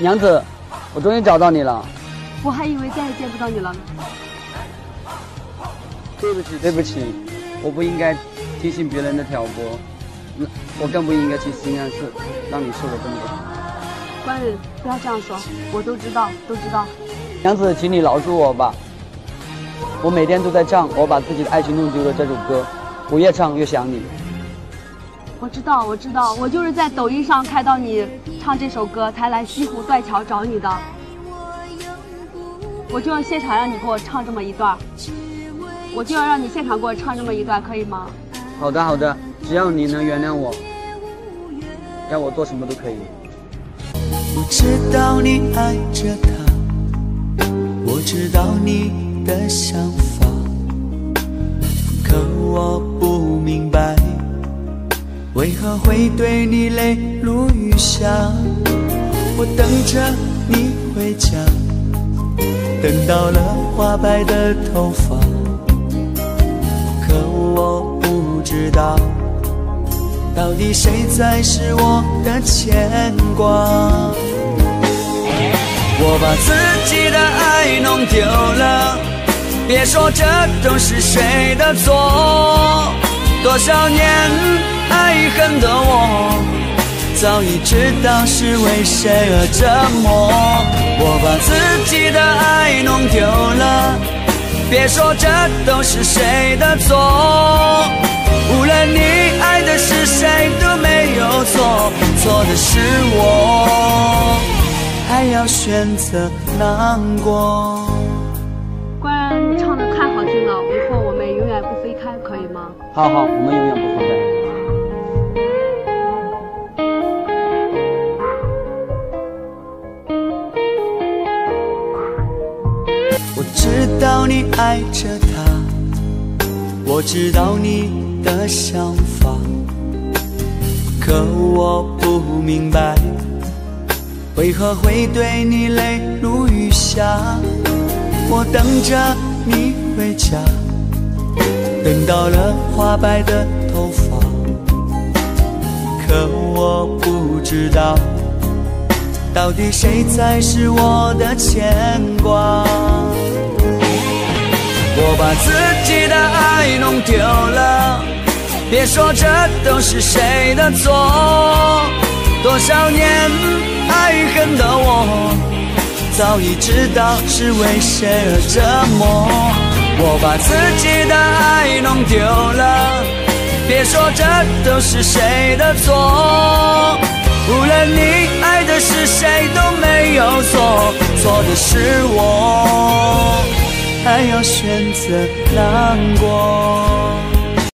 娘子，我终于找到你了。我还以为再也见不到你了。对不起，对不起，我不应该听信别人的挑拨，那我更不应该去新安寺让你受了这么多。官人，不要这样说，我都知道，都知道。娘子，请你饶恕我吧。我每天都在唱我把自己的爱情弄丢了这首歌，我越唱越想你。我知道，我知道，我就是在抖音上看到你唱这首歌，才来西湖断桥找你的。我就要现场让你给我唱这么一段，我就要让你现场给我唱这么一段，可以吗？好的，好的，只要你能原谅我，要我做什么都可以。我知道你爱着他，我知道你的想法，会对你泪如雨下？我等着你回家，等到了花白的头发，可我不知道，到底谁才是我的牵挂？我把自己的爱弄丢了，别说这都是谁的错，多少年。爱恨的我，早已知道是为谁而折磨。我把自己的爱弄丢了，别说这都是谁的错。无论你爱的是谁都没有错，错的是我，还要选择难过。官人，你唱的太好听了，我远不分开，可以吗？好好，我们永远不分开。我知道你爱着他，我知道你的想法，可我不明白，为何会对你泪如雨下。我等着你回家，等到了花白的头发，可我不知道，到底谁才是我的牵挂。我把自己的爱弄丢了，别说这都是谁的错。多少年爱恨的我，早已知道是为谁而折磨。我把自己的爱弄丢了，别说这都是谁的错。无论你爱的是谁都没有错，错的是我。还要选择难过。